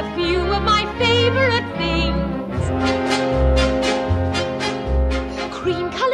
a few of my favorite things. Cream colored